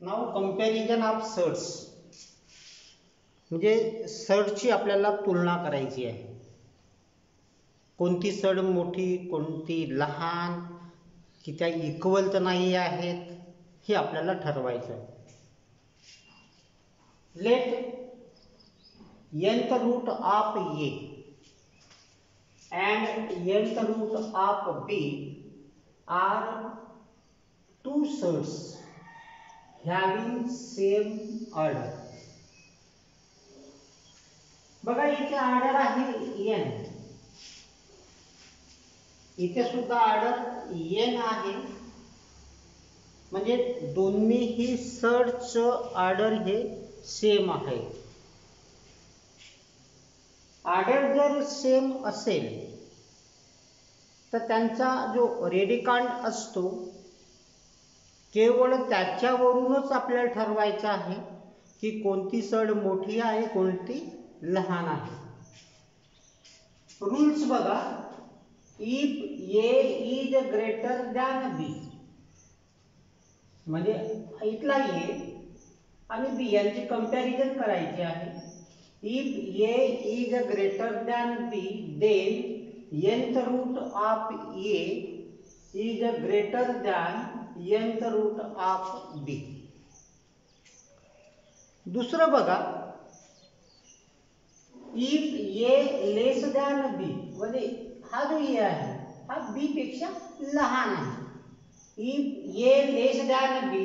Now comparison of shirts म्हणजे सर्टची आपल्याला तुलना करायची आहे. कोणती सड मोठी, कोणती लहान, की इक्वल तर नाही हे आपल्याला ठरवायचं आहे. Let nth root of A and nth root of B are two sets same order. बघा, इथे ऑर्डर आहे एन इथे सुद्धा ऑर्डर एन आहे. म्हणजे दोन्हीही सर्च ऑर्डर हे सेम आहे. ऑर्डर जर सेम असेल, तर जो रेडिकांड असतो केवळ त्याच्यावरूनच आपल्याला ठरवायचं आहे की कोणती सड मोठी आहे कोणती लहान आहे. रूल्स बघा. If a is greater than b म्हणजे इथला ए आणि बी यांची कंपॅरिझन करायची आहे. If a is greater than b then root of a is greater than than nth root of b दुसरं बघा if a less than b म्हणजे हा जो ए आहे हा बी पेक्षा लहान आहे if a less than b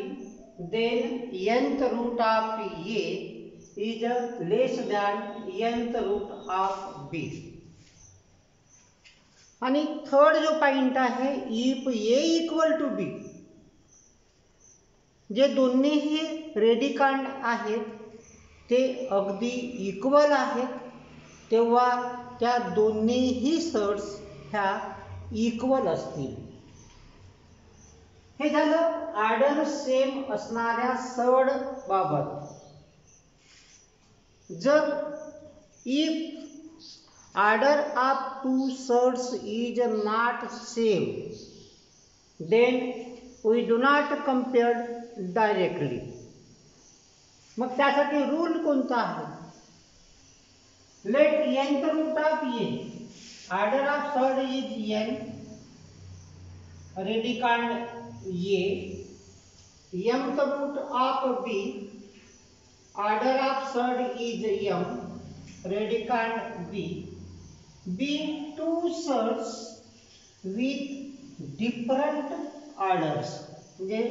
then nth root of a less than nth root of b आणि थर्ड जो पॉइंट आहे if a equal to b जे दोन्हीही रेडिकांड आहेत, ते अगदी इक्वल आहेत, तेव्हा त्या दोन्हीही सर्ट्स ह्या इक्वल असतील. हे झालं ऑर्डर सेम असणाऱ्या सड बाबत. जर if order of two surds is not same, then we do not compare directly मग त्यासाठी रूल कोणता आहे? Let n the root of n order of third is n radicand m the root of b order of third is m radicand b be two surds with different orders म्हणजे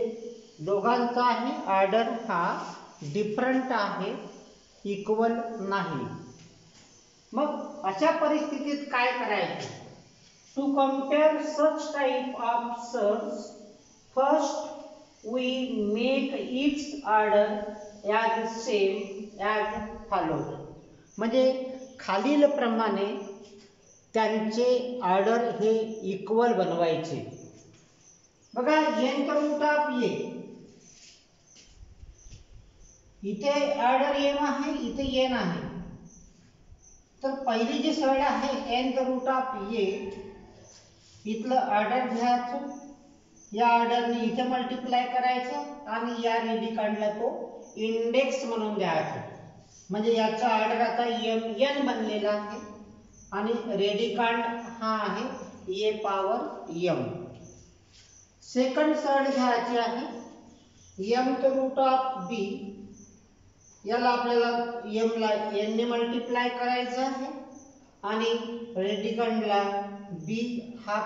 दोघांचाही order हा different आहे equal नाही. मग अशा परिस्थितीत काय करायचं? To compare such type of surds first we make its order as same as follow म्हणजे खालीलप्रमाणे त्यांचे ऑर्डर हे इक्वल बनवायचे. बघा एन करून ऑफ ये इथे ऑर्डर एम आहे इथे एन आहे. तर पहिली जी सड आहे n the root of a इथलं ऑर्डर घ्यायचं. या ऑर्डरने इथे मल्टिप्लाय करायचं आणि या रेडी काढला तो इंडेक्स म्हणून द्यायचा. म्हणजे याचा ऑर्डर आता एम एन बनलेला आहे आणि रेडिकांड हा आहे a power m second surd घ्यायची आहे m the root of b याला आपल्याला एमला एनने मल्टिप्लाय करायचं आहे. आणि रेडिकंडला बी हा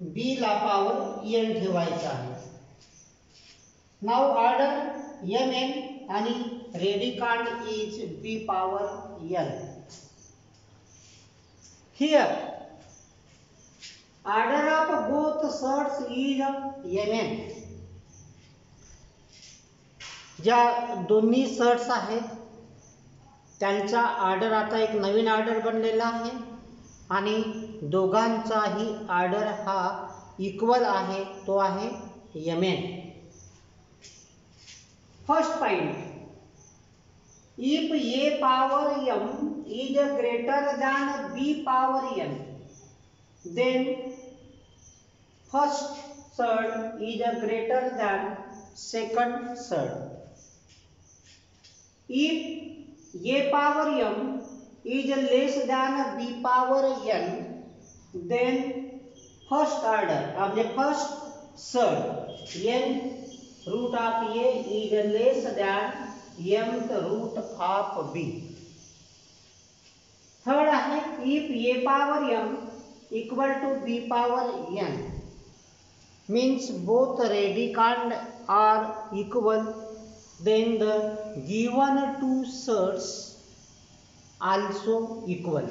बी ला पावर एन ठेवायचा आहे. नाव ऑर्डर एम एन आणि radicand is b power n here order of both surds is m n ज्या दोन्ही सर्ट्स आहेत, त्यांचा ऑर्डर आता एक नवीन ऑर्डर बनलेला आहे आणि दोघांचाही ऑर्डर हा इक्वल आहे तो आहे m n first point if a power m is greater than b power n then first surd is greater than second third. If a power m is less than b power n then first order आपके first surd n root of a is less than m root of b third है if a power m equal to b power n means both radicand are equal then the given two sets also equal.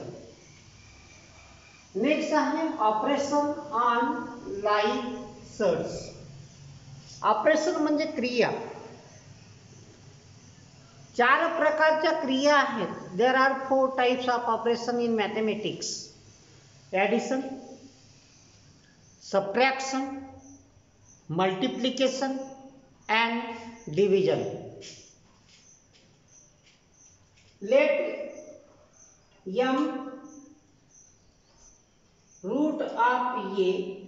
Next आहे operation on like surds operation म्हणजे क्रिया. चार प्रकारच्या क्रिया आहेत. There are four types of operation in mathematics addition subtraction multiplication and division let m root of a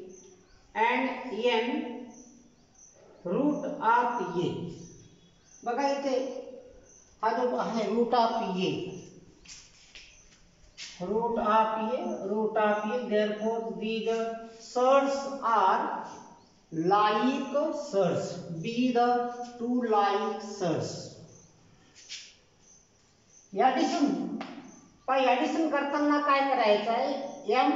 and n root of a. बघा इथे हा जो आहे root of a root of a root of a there four b the are like surds b the two like surds addition पाय करताना काय m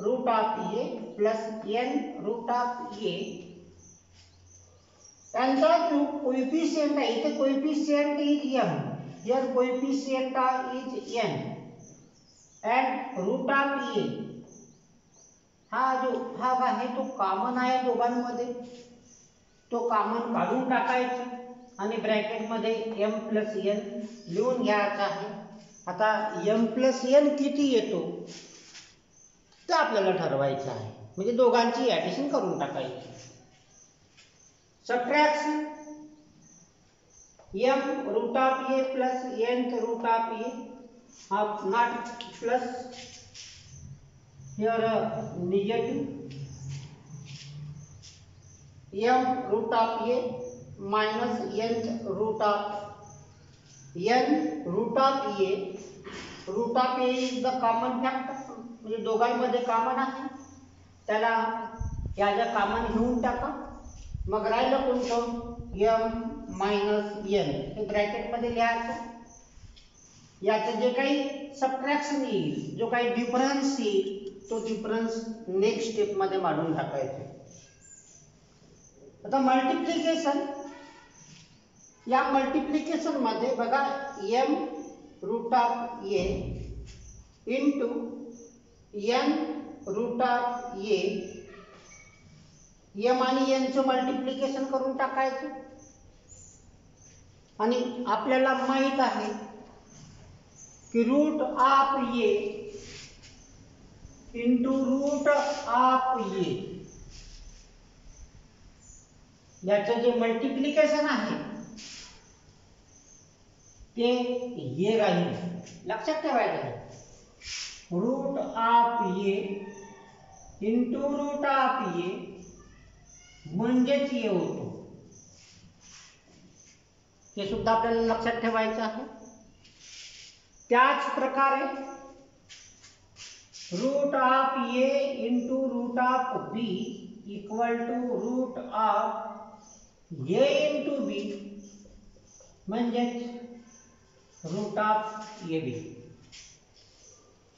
root of a plus n root of a त्यांचा जो coefficient आहे. Is m here coefficient is n and root of a हा जो भाग आहे तो कॉमन आहे दोघांमध्ये. तो कॉमन काढून टाकायचा. आणि ब्रॅकेटमध्ये एम प्लस एन लिहून घ्यायचा आहे. आता एम प्लस एन किती येतो? ते आपल्याला ठरवायचं आहे. म्हणजे दोघांची करून टाकायची. M root of a plus n root of a not plus. Here uh, negative. M root of एन minus ऑफ root of n root of a root of a is the common factor म्हणजे दोघांमध्ये common आहे. त्याला या ज्या common घेऊन टाका. मग राहिलं कोणतं? एम मायनस एन हे ब्रॅकेटमध्ये लिहायचं. याचं जे काही सबट्रॅक्शन येईल जो काही डिफरन्स येईल तो डिफरन्स नेक्स्ट स्टेपमध्ये मांडून टाकायचा. आता मल्टिप्लिकेशन या मल्टिप्लिकेशनमध्ये बघा m root of a into n root of a m आणि एनचं मल्टिप्लिकेशन करून टाकायचं. आणि आपल्याला माहीत आहे की root of a into root of a याचं जे मल्टिप्लिकेशन आहे ते ये राहील लक्षात ठेवायचं root of a into root of a म्हणजेच ये होतो हे सुद्धा आपल्याला लक्षात ठेवायचं आहे त्याच प्रकारे root of a into root of b equal to root of a into b म्हणजेच रूट ऑफ़ ए बी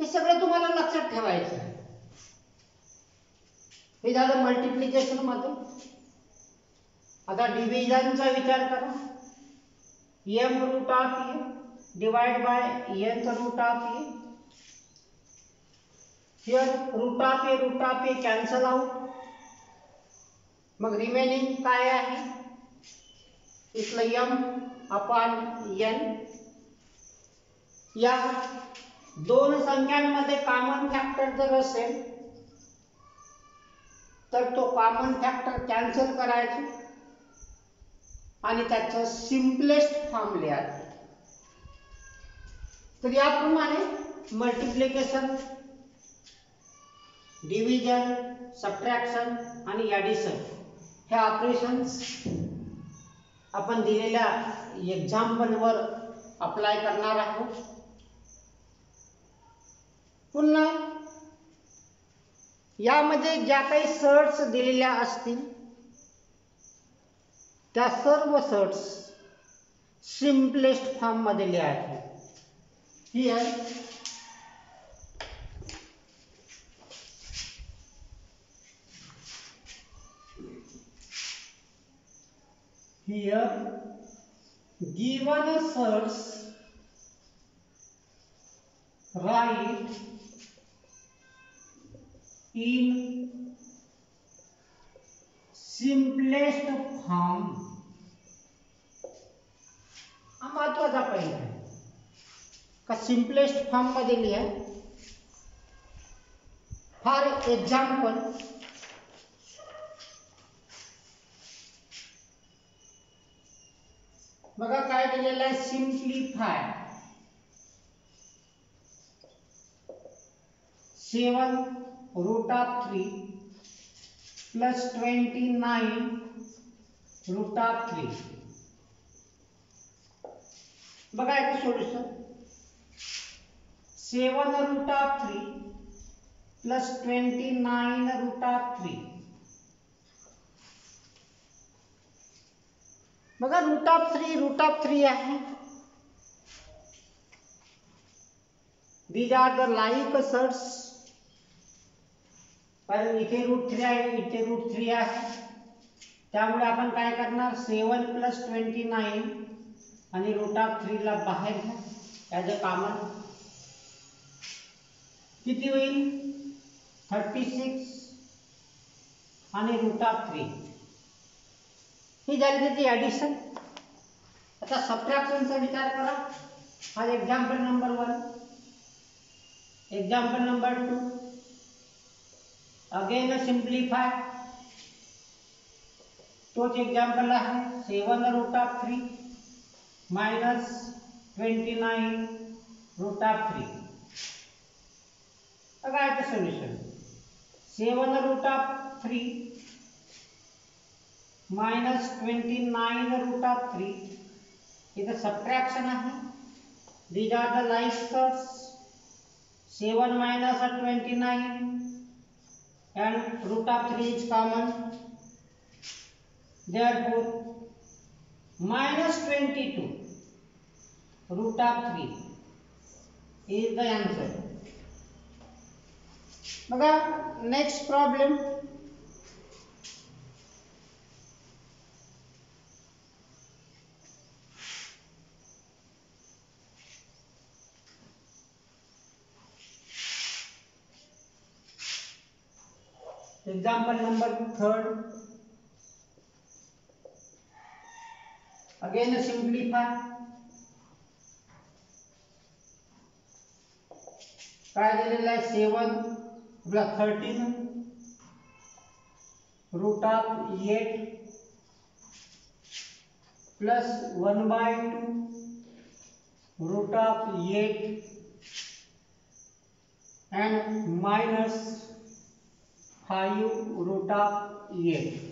हे सगळं तुम्हाला लक्षात ठेवायचं आहे. हे झालं मल्टिप्लिकेशन मध्ये आता डिव्हिजनचा विचार करा. M root of a divide by nth root of a here root of a root of a cancel out. मग रिमेनिंग काय आहे? इथलं m अपॉन n. या दोन संख्यांमध्ये कॉमन फॅक्टर जर असेल तर तो कॉमन फॅक्टर कॅन्सल करायचा. आणि त्याचं सिम्पलेस्ट फॉर्म लिहायचं. तर याप्रमाणे मल्टिप्लिकेशन डिव्हिजन सबट्रॅक्शन आणि ॲडिशन हे ऑपरेशन्स आपण दिलेल्या एक्झाम्पलवर अप्लाय करणार आहोत. पुन्हा यामध्ये ज्या सर्ट्स दिलेल्या असतील सर्व surds simplest here given in simplest form हा महत्वाचा पॉईंट आहे का सिम्पलेस्ट फॉर्म मध्ये लिहा फॉर एक्झाम्पल बघा काय दिलेलं आहे? Simplify seven root of three plus twenty nine root of three बघा solution seven root of three plus twenty nine root of three बघा root of three root of three आहे. These are the like surds कारण इथे root three आहे, इथे root three आहे. त्यामुळे आपण काय करणार? सेवन प्लस ट्वेंटी नाईन आणि रूट ऑफ़ थ्रीला बाहेर घ्या. कॉमन किती होईल? थर्टी सिक्स आणि रूट ऑफ़ थ्री ही झाली त्याची ॲडिशन आता सबट्रॅक्शनचा विचार करा. हा example number one example number two again simplify तोच एक्झाम्पल आहे seven root of three minus twenty nine root of three ते solution seven root of three minus twenty nine root of three इथं subtraction आहे these are the surds seven minus twenty nine and root of 3 is common therefore minus 22 root of 3 is the answer बघा next problem example number third again simplify काय दिलेलं seven plus thirteen root of eight plus one by two root of eight and minus 5 root of 8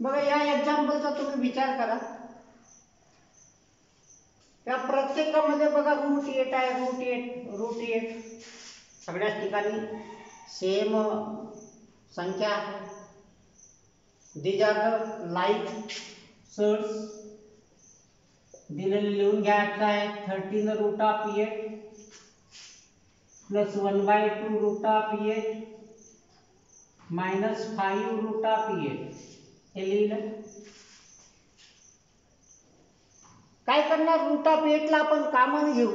बघा, या एक्झाम्पलचा तुम्ही विचार करा. त्या प्रत्येकामध्ये बघा रूट एट आहे रूट एट रूट एट सगळ्याच सेम संख्या आहे. These are the like surds दिलेले लिहून घ्यायचं thirteen root of eight plus one by two root of eight minus five root of eight हे लिहिलं? काय करणार? रूट ऑफ एटला आपण कॉमन घेऊ.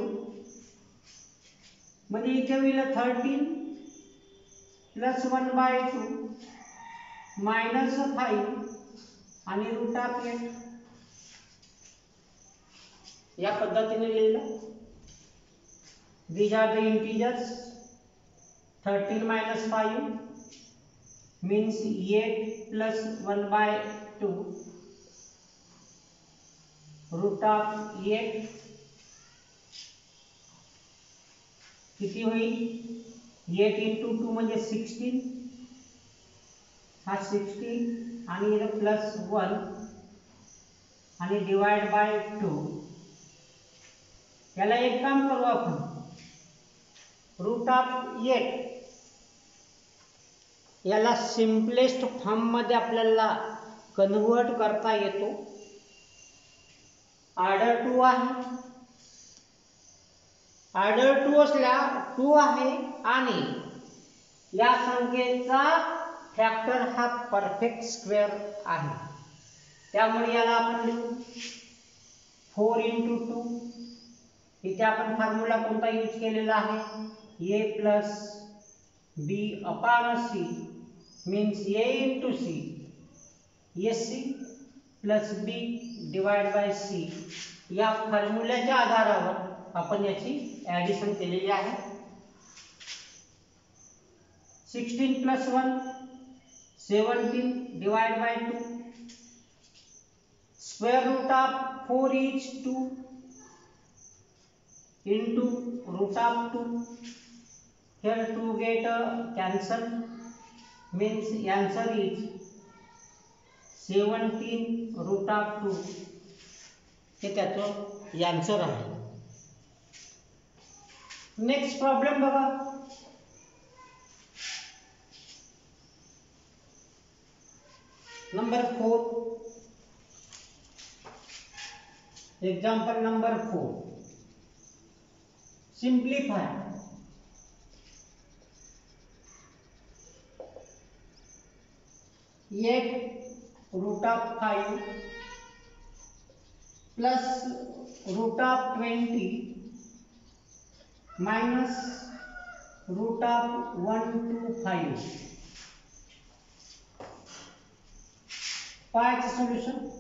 म्हणजे इथे होईल thirteen plus one by two minus five आणि रूट ऑफ एट या पद्धतीने लिहिलं? These are the integers 13 minus 5 means 8 plus 1 by 2 root of 8 किती होईल 8 इंटू टू म्हणजे सिक्स्टीन हा सिक्स्टीन आणि प्लस वन आणि डिवाइड बाय टू याला एक काम करू आपण रूट ऑफ एट याला सिम्पलेस्ट फॉर्ममध्ये आपल्याला कन्व्हर्ट करता येतो. ऑर्डर टू आहे. ऑर्डर टू असल्या टू आहे आणि या संख्येचा फॅक्टर हा परफेक्ट स्क्वेअर आहे. त्यामुळे याला आपण लिहू. फोर इंटू टू इथे आपण फॉर्म्युला कोणता यूज केलेला आहे? A plus b upon c means a into c s c plus b divide by c या फॉर्म्युल्याच्या आधारावर आपण याची ॲडिशन केलेली आहे. Sixteen plus one seventeen divide by two square root of four is two into root of 2 here to get uh, cancer means answer is 17 root of 2 ठीक है तो आंसर है। Next problem Baba. Number four example number four simplify eight root of five plus root of twenty minus root of one to five. Find the solution.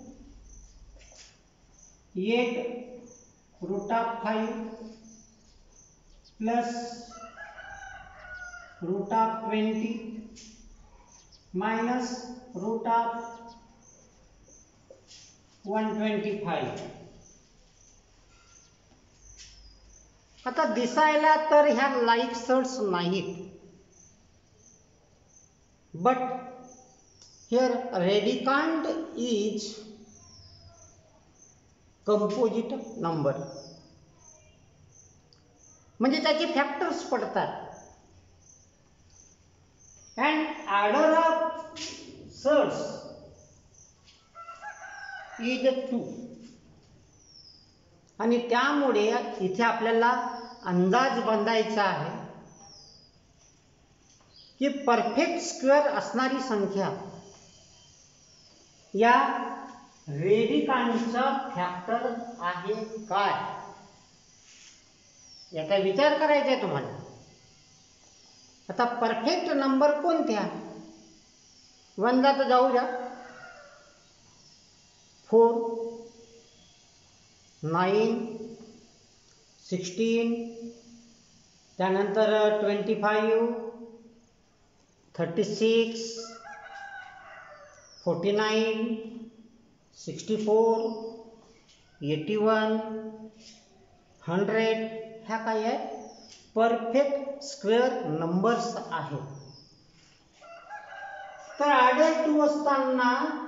Eight root of five plus root of 20 minus root of 125 आता दिसायला तर ह्या like surds नाहीत but here radicand is composite number म्हणजे त्याचे factors पडतात। And order of surds is two आणि त्यामुळे इथे आपल्याला अंदाज बांधायचा आहे की परफेक्ट स्क्वेअर असणारी संख्या या रेडिकांचा फॅक्टर आहे काय? याचा विचार करायचा आहे तुम्हाला. आता परफेक्ट नंबर कोणत्या वनदा तर जाऊ द्या फोर नाईन सिक्स्टीन त्यानंतर twenty five thirty six forty nine sixty four eighty one hundred ह्या काय आहेत परफेक्ट स्क्वेअर नंबर्स आहेत तर ऑर्डर टू असताना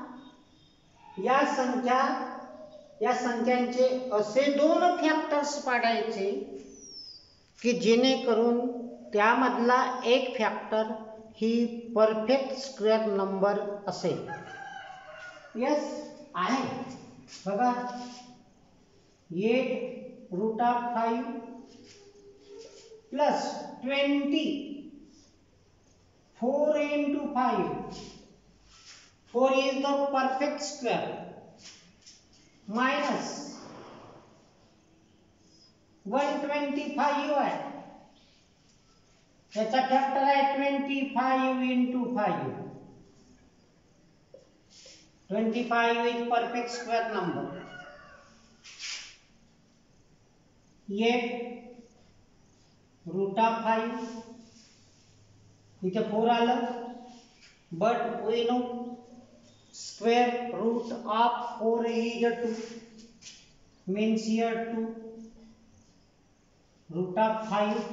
या संख्या या संख्यांचे असे दोन फॅक्टर्स पाडायचे की जेणेकरून त्यामधला एक फॅक्टर ही परफेक्ट स्क्वेअर नंबर असेल. यस आहे. बघा. Eight root of five plus 20 4 into 5 4 is the perfect square minus 125 आहे याचा फॅक्टर आहे 25 into 5 25 is perfect square number 8 root of five इथे फोर आलं but we know square root of four is two means here two root of five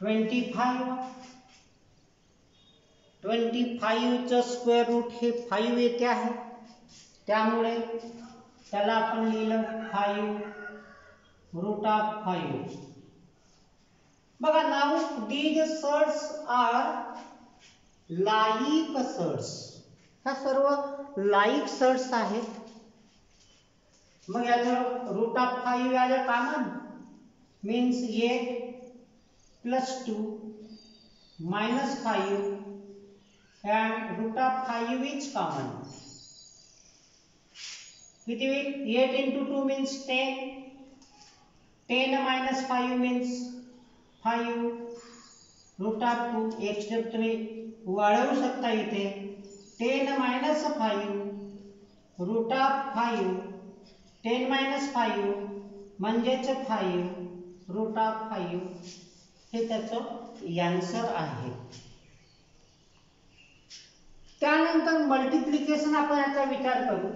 twenty five twenty फाईव्हचं square root हे five येते आहे त्यामुळे त्याला आपण लिहिलं फाईव्ह रूट ऑफ़ फाईव्ह बघा now these surds are like surds ह्या सर्व लाईक सर्ट्स आहेत. मग याचं root of five as a common? Means eight plus two minus 5 and root of 5 is common. किती होईल? 8 into 2 means 10. 10 minus 5 means 5. root of 2 एक step तुम्ही वाढवू शकता इथे. 10 minus 5 root of 5 10 minus 5 म्हणजेच 5 root of 5 हे त्याचं यान्सर आहे. त्यानंतर मल्टिप्लिकेशन आपण याचा विचार करू.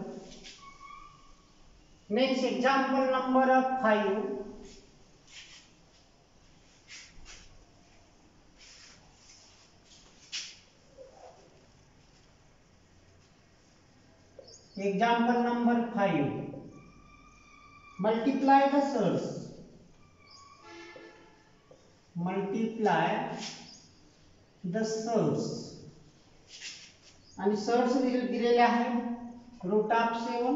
Next example number five number 5 multiply the surds multiply the surds आणि सर्ट्स दिलेले आहे root of seven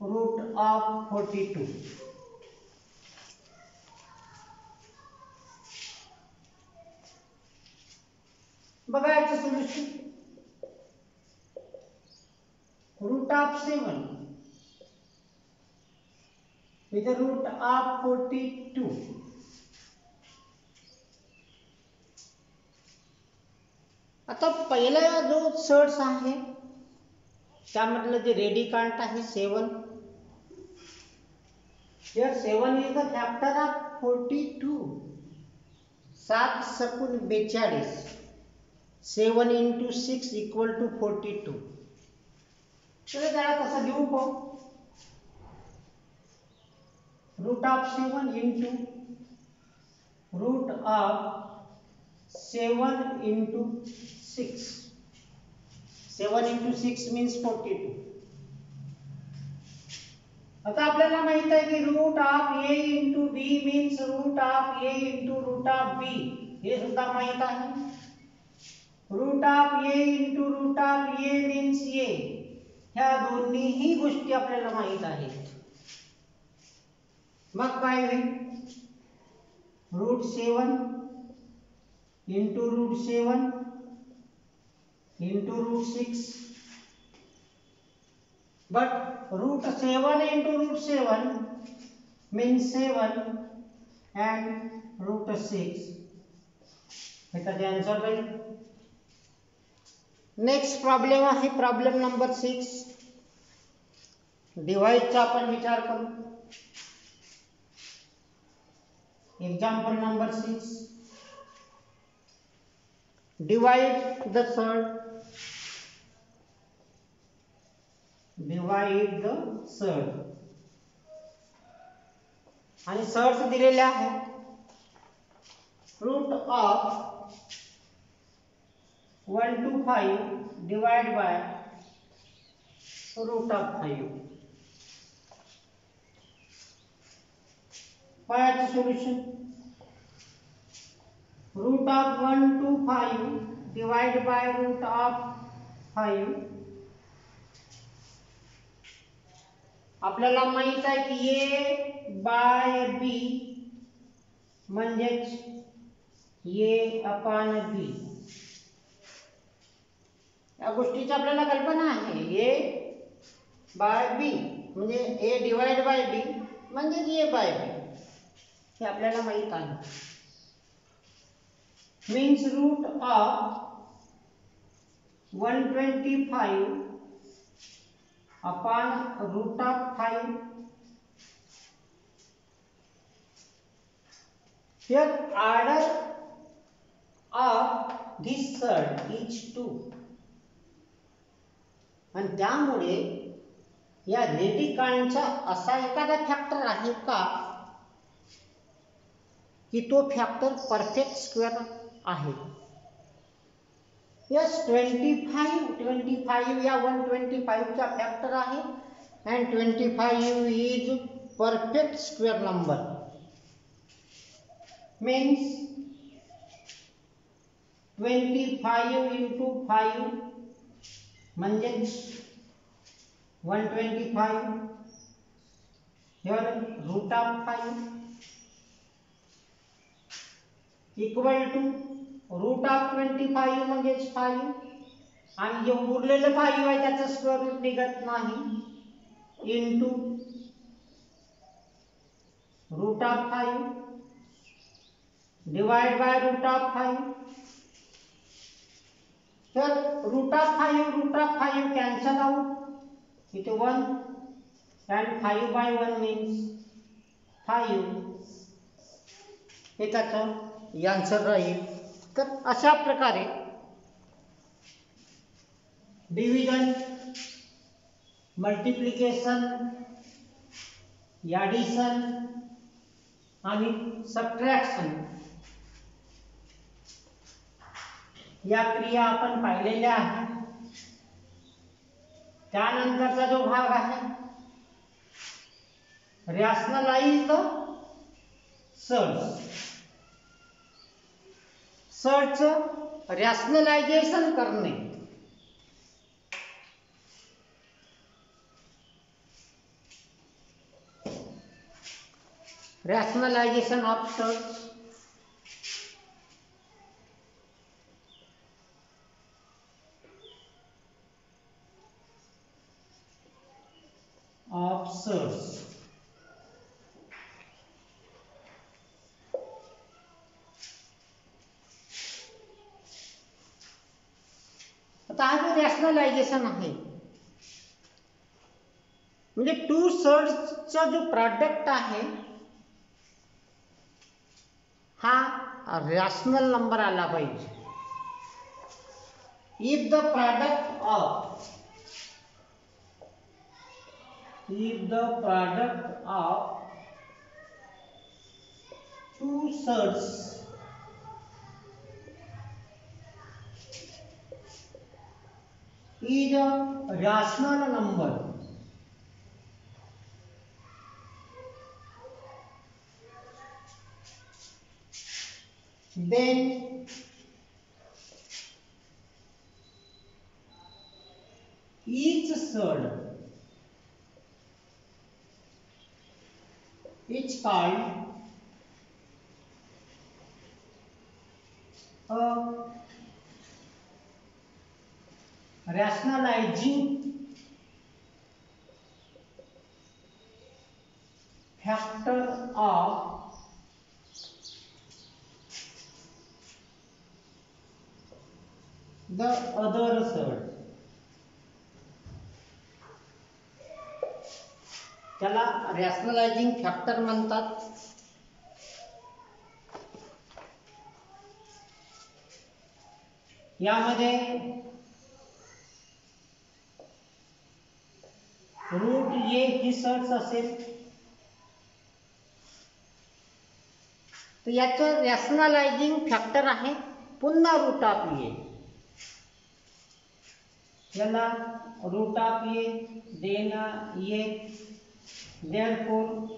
root of forty two बघा याचं solution root of seven with the root of 42 आता पहिला जो सर्ट्स आहे त्यामधलं जे रेडी कांट आहे seven seven is the factor of forty two सात सकून बेचाळीस seven into six equal to forty two त्याला कसं लिहू पाहू root of 7 into root of 7 into 6 7 into 6 means 42 आता आपल्याला माहित आहे की root of a into b means root of a into root of b हे सुद्धा माहित आहे. Root of a into root of a means a ह्या दोन्हीही गोष्टी आपल्याला माहित आहेत. मग काय होईल root seven into root seven into root six. But root seven into root seven means seven and root six. हे त्याचे आन्सर राहील नेक्स्ट प्रॉब्लेम आहे प्रॉब्लेम नंबर सिक्स डिवाइडचा आपण विचार करू number 6. Divide the third. Divide the third. आणि surds दिलेले आहे root of one two five divide by root of five पायाचं solution root of one two five divide by root of five आपल्याला माहित आहे की ए बाय बी म्हणजेच ए upon B या गोष्टीची कल्पना आहे. ए बाय बी म्हणजे ए डिवाइड बाय बी म्हणजेच ए बाय बी हे आपल्याला माहित आहे. Means root of one twenty five upon root of five Here of this surd is 2 आणि त्यामुळे या रेडिकांचा असा एखादा का? की तो फॅक्टर परफेक्ट स्क्वेअर आहे. Yes twenty five twenty five या वन ट्वेंटी फाईव्हचा फॅक्टर आहे and twenty five is perfect square number means twenty five into five मंजिल्स 125 5 25 5 आणि जे 5 आहे स्क्वेअर रूट निघत नाही into root of 5 divide by root of 5 root of five root of five cancel out it one and five by one means five एक answer रही अशा प्रकार division multiplication addition subtraction या क्रिया आपण पाहिलेल्या त्यानंतरचा जो भाग आहे rationalise the surds surds rationalisation करणे. रॅशनलायझेशन ऑफ़ सर्च search आता हा। म्हणजे टू सर्चचा जो प्रॉडक्ट आहे हा रॅशनल नंबर आला पाहिजे if the product of if the product of two sets is a rational number then each third is called a rationalizing factor of the other third त्याला rationalising factor म्हणतात. यामध्ये root ए ही surd असेल. तर याचं rationalizing factor आहे. पुन्हा root of ए याला root of a देणं a therefore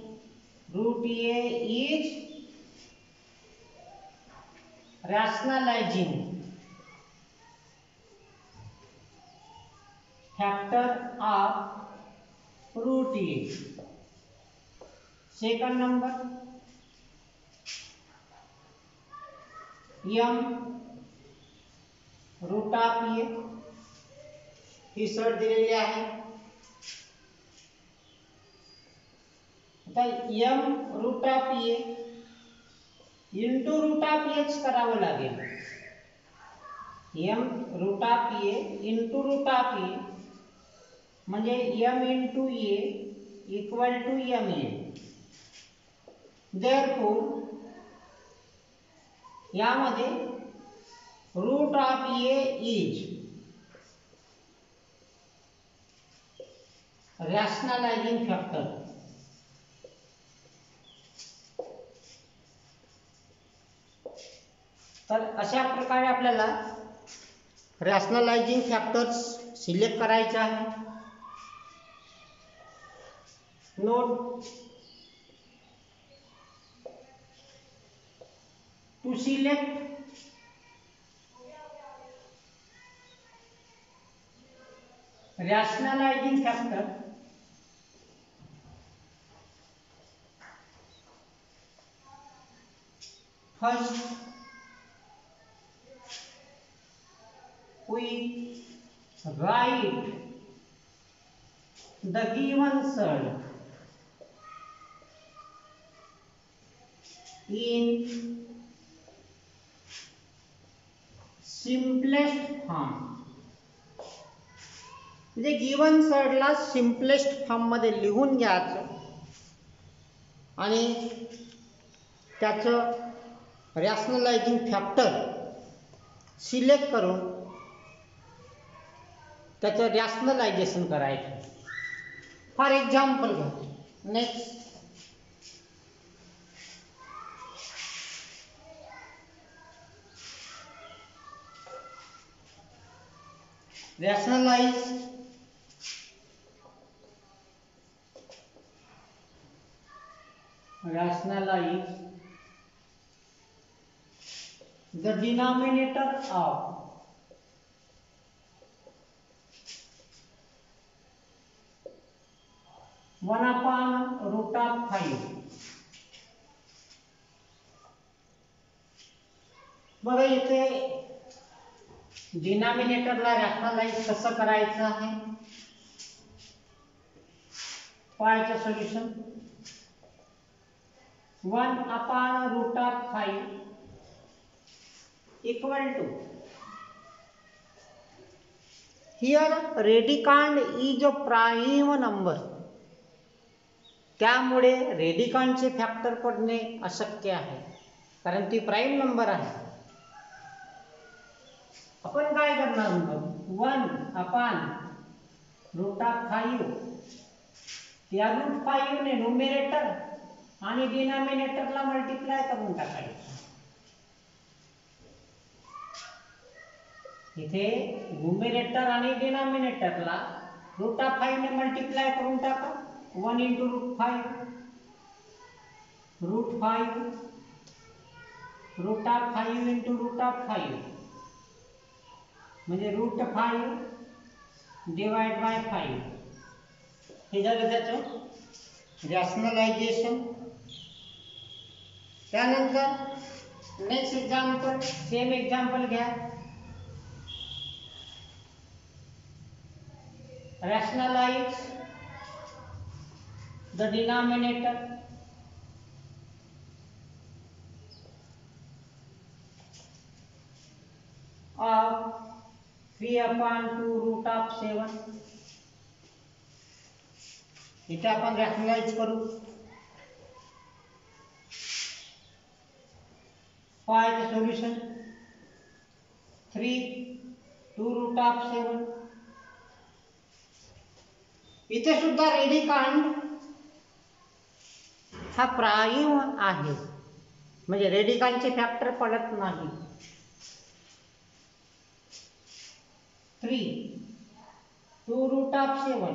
root a is rationalizing factor of root a second number m root of a ही सर्ट दिलेली m root of a into root of h करावं लागेल m root of a into root of a म्हणजे m into a equal to m a therefore यामध्ये root of a is rationalizing factor तर अशा प्रकारे आपल्याला rationalizing factors select करायचे note to select rationalizing factor. First we write the given cell in simplest form. म्हणजे given सर्डला simplest फॉर्ममध्ये लिहून घ्यायचं. आणि त्याचं रॅशनलायझिंग फॅक्टर सिलेक्ट करून त्याचं कराए फॉर एक्झाम्पल घ्या next rationalize rationalize the denominator of one upon root of five बघा इथे डिनॉमिनेटरला रॅशनलाइज कसं करायचं आहे? पायचं solution one upon root of five equal to here radicand is a prime number त्यामुळे रेडिकॉनचे फॅक्टर पडणे अशक्य आहे. कारण ती प्राईम नंबर आहे. आपण काय करणार मग? One upon root of five. या रूट फाईव्हने न्युमिरेटर आणि डिनॉमिनेटरला मल्टिप्लाय करून टाकायचं. इथे न्युमिरेटर आणि डिनॉमिनेटरला रूट ऑफ फाईव्हने मल्टिप्लाय करून टाका. One into root five root five root of five into root of five म्हणजे root five divide by five हे झालं त्याचं रॅशनलायझेशन त्यानंतर नेक्स्ट एक्झाम्पल सेम एक्झाम्पल घ्या. Rationalise the denominator of 3 upon 2 root of 7 इथे आपण rationalise करू। फायचं solution 3 2 root of 7 इथे सुद्धा रेडिकांड हा प्राईम आहे. म्हणजे रेडिकलचे फॅक्टर पडत नाही. Three two root of seven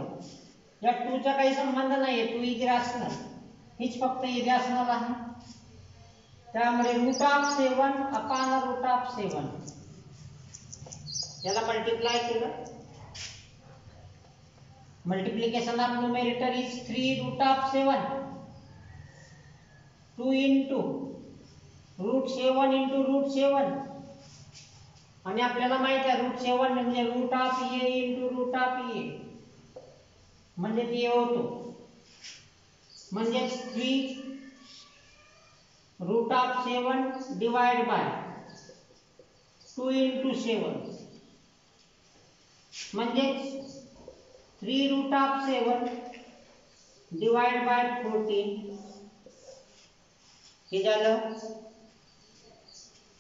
या टूचा काही संबंध नाही आहे टू इरॅशनल हीच फक्त इरॅशनल आहे. त्यामुळे root of seven upon root of seven याला मल्टिप्लाय केलं. Multiplication of numerator is three root of seven two into root seven into root seven. आणि आपल्याला आहे, root seven root of a into root of a. म्हणजे ते three root of seven divide by two into seven. Three root of seven divide by fourteen. हे? झालं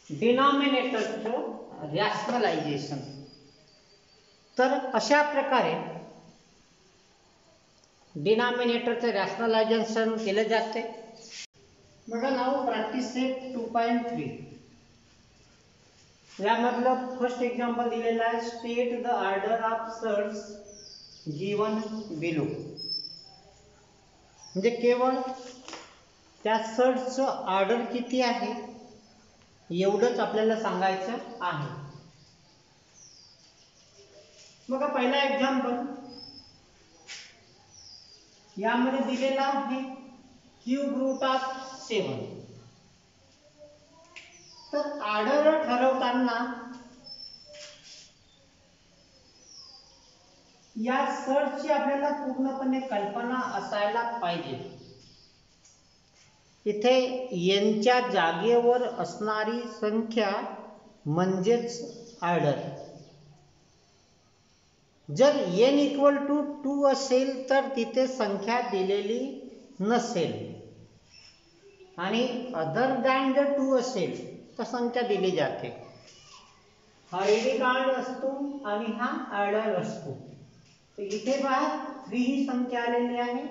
डिनॉमिनेटरचं rationalisation तर अशा प्रकारे डिनॉमिनेटरचं रॅशनलायझेशन केलं जाते. बघा नाव practice set two point three यामधलं first example दिलेलं आहे state the order of surds given below म्हणजे केवळ त्या शर्टचं ऑर्डर किती आहे? एवढंच आपल्याला सांगायचं आहे. बघा पहिला एक्झाम्पल यामध्ये दिलेला आहे क्यूब रूट ऑफ सेवन तर ऑर्डर ठरवताना या सर्चची आपल्याला पूर्णपणे कल्पना असायला पाहिजे. इथे यांच्या जागेवर असणारी संख्या म्हणजेच ऑर्डर जर एन इक्वल टू टू असेल तर तिथे संख्या दिलेली नसेल. आणि अदर दॅन जर टू असेल तर संख्या दिली जाते. हा रेडी कार्ड असतो आणि हा ऑर्डर असतो. तर इथे पहा थ्री ही संख्या आलेली आहे.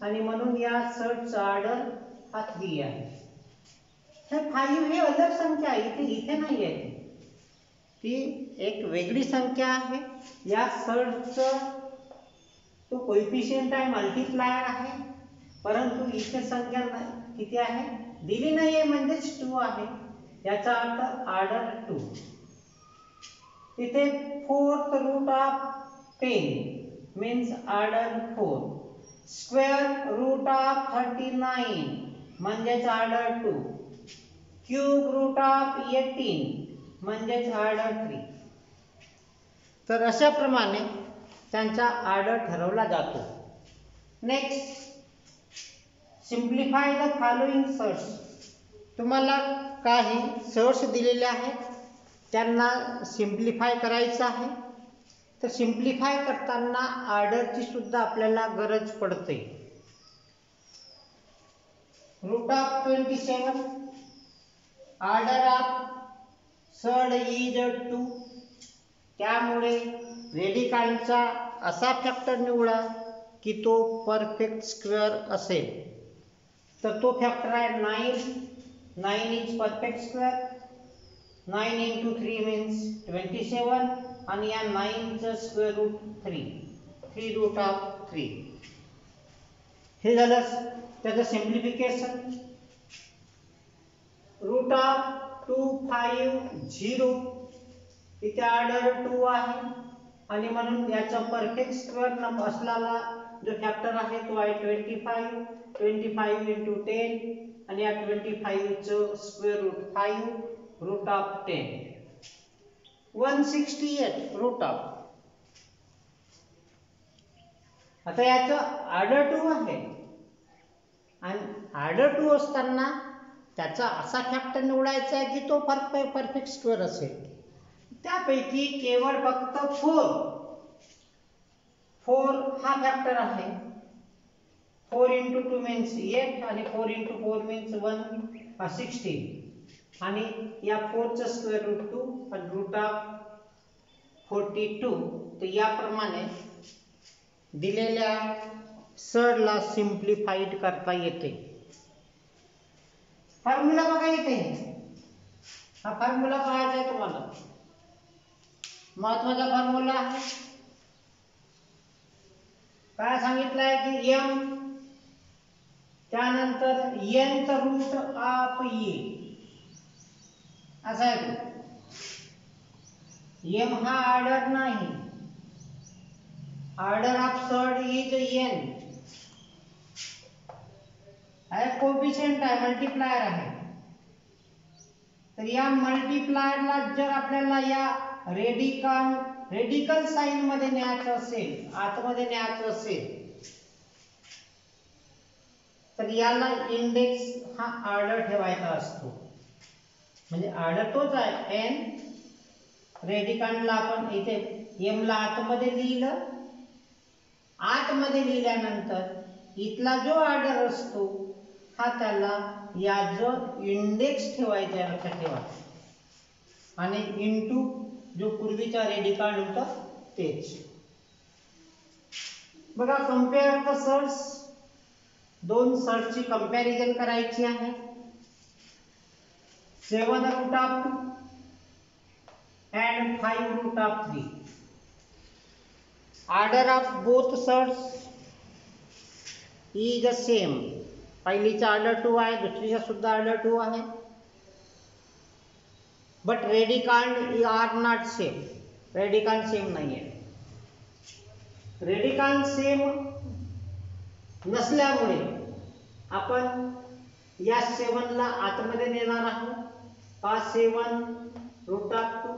आणि म्हणून या सर्टचा ऑर्डर हा थ्री आहे तर फाईव्ह ही, अलग संख्या इथे इथे नाही आहे ती एक वेगळी संख्या आहे या सर्टचं तो कोइफिशियंट आहे मल्टिप्लायर आहे परंतु इथे संख्या किती आहे दिली नाही आहे म्हणजेच टू आहे, याचा अर्थ ऑर्डर टू तिथे fourth root of ten means order four square root of thirty nine म्हणजेच order two. Cube root of eighteen म्हणजेच ऑर्डर थ्री. तर अशाप्रमाणे त्यांचा ऑर्डर ठरवला जातो. Next simplify the following surds तुम्हाला काही सर्च दिलेले आहेत. त्यांना सिम्प्लिफाय करायचं आहे. तर सिम्प्लिफाय करताना ऑर्डरची सुद्धा आपल्याला गरज पडते. Root of twenty seven of third surd is two त्यामुळे रेडिकांचा असा फॅक्टर निवडा की तो परफेक्ट स्क्वेअर असेल. तर तो फॅक्टर आहे nine nine is perfect square nine into three means twenty seven आणि या नाईनचं square root three three root of three हे झालं. त्याचं simplification root of two five zero इथे ऑर्डर टू आहे. आणि म्हणून याचा परफेक्ट स्क्वेअर नंबर असलेला जो फॅक्टर आहे तो आहे twenty five twenty five into ten आणि या twenty फाईव्हचं square root five root of ten one sixty eight root of आता याचं ऑर्डर टू आहे. आणि ऑर्डर टू असताना त्याचा असा फॅक्टर निवडायचा आहे की तो परफेक्ट परफेक्ट स्क्वेअर असेल. त्यापैकी केवळ फक्त फोर फोर हा फॅक्टर आहे. Four into two means eight आणि four into four means one sixteen आणि या फोरचं स्क्वेअर रूट टू आणि रूट ऑफ फोर्टी टू तर याप्रमाणे दिलेल्या सरला सिम्प्लिफाईड करता येते. फॉर्म्युला बघा येते हा फॉर्म्युला पाहायचा आहे तुम्हाला. महत्त्वाचा फॉर्म्युला आहे. काय सांगितलं आहे की एम त्यानंतर एनचा रूट ऑफ ए असा आहे एम हा ऑर्डर नाही. Order of surd is N आहे कोफिशियंट आहे मल्टिप्लायर आहे. तर या मल्टिप्लायरला जर आपल्याला या रेडिकल रेडिकल साईन मध्ये न्यायचं असेल आतमध्ये न्यायचं असेल तर याला इंडेक्स हा ऑर्डर ठेवायचा असतो. म्हणजे ऑर्डर तोच आहे एन रेडिकांडला आपण इथे एमला आतमध्ये लिहिलं. आतमध्ये लिहिल्यानंतर इथला जो ऑर्डर असतो हा त्याला या जो इंडेक्स ठेवायचा आहे लक्षात ठेवा आणि इंटू जो पूर्वीचा रेडिकार्ड होता, तेच बघा कम्पेअर द सर्च दोन सर्चची कंपॅरिझन करायची आहे seven root of two and 5 root of 3. Order of both surds is the same. पहिलीचा ऑर्डर टू आहे दुसरीचा सुद्धा ऑर्डर टू आहे. But radicand are not same radicand same नाही आहे रेडिकांड सेम नसल्यामुळे आपण या सेवनला आतमध्ये नेणार आहोत. पाच seven root of two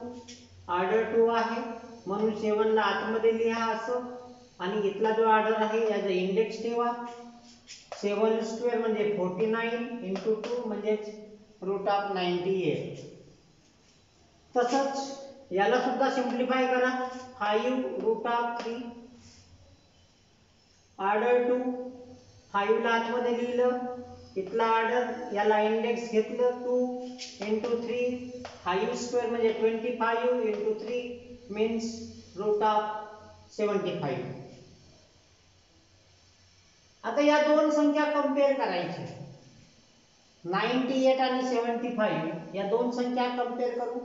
order two आहे. म्हणून सेवनला आतमध्ये लिहा असं. आणि इथला जो ऑर्डर आहे याचा इंडेक्स ठेवा. सेवन स्क्वेअर म्हणजे फोर्टी नाईन इंटू टू म्हणजेच रूट ऑफ नाईन्टी एट तसंच याला सुद्धा सिम्प्लिफाय करा. Five root of three order two फाईव्हला आतमध्ये लिहिलं. इथला ऑर्डर याला इंडेक्स घेतलं. Two into three five square म्हणजे twenty five into three means root of seventy five आता या दोन संख्या कम्पेअर करायच्या नाईन्टी एट आणि सेवन्टी फाईव्ह या दोन संख्या कम्पेअर करू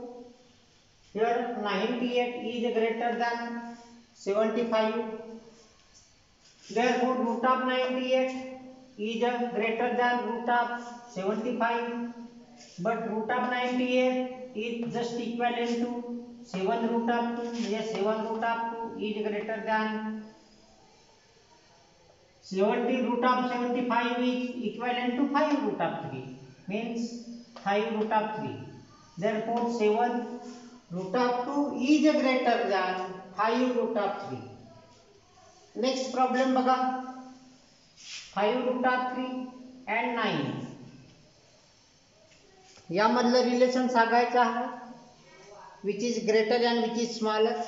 here ninety eight is greater than seventy five therefore root of 98 is greater than root of 75 but root of 98 is just equivalent to 7 root of 2 म्हणजे 7 root of 2 is greater than 70 root of 75 is equivalent to 5 root of 3 means 5 root of 3 therefore 7 root of 2 is greater than 5 root of 3 next problem बघा five root of three and nine यामधलं relation सांगायचं आहे which is greater and which is smaller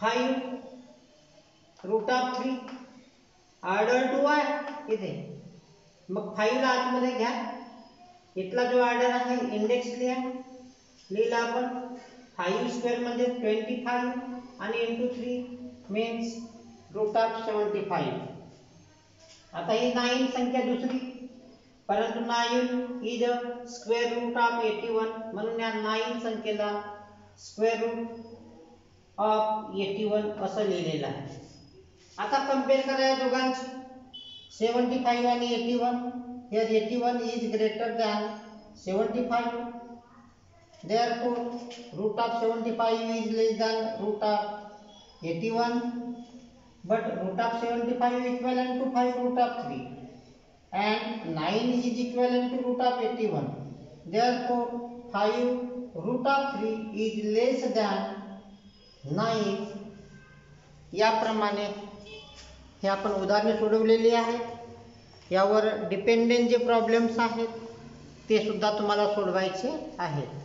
five root of three order two आहे इथे मग फाईव्हला आतमध्ये घ्या इथला जो order आहे इंडेक्स लिहा लिहिला आपण फाईव्ह स्क्वेअर म्हणजे ट्वेंटी फाईव्ह आणि into three means root of seventy five आता ही नाईन संख्या दुसरी. परंतु nine is square root of eighty one म्हणून या नाईन संख्येला square root of eighty one असं लिहिलेलं आहे. आता कंपेयर कराया दोगे seventy five and eighty one here eighty one is greater than seventy five therefore root of seventy five is less than root of eighty one but root of seventy five equal and two five root of three and nine is equal and two root of eighty one therefore five root of three is less than nine या प्रमाणे हे आपण उदाहरणे सोडवलेली आहेत. यावर dependent जे problems आहेत ते सुद्धा तुम्हाला सोडवायचे आहेत.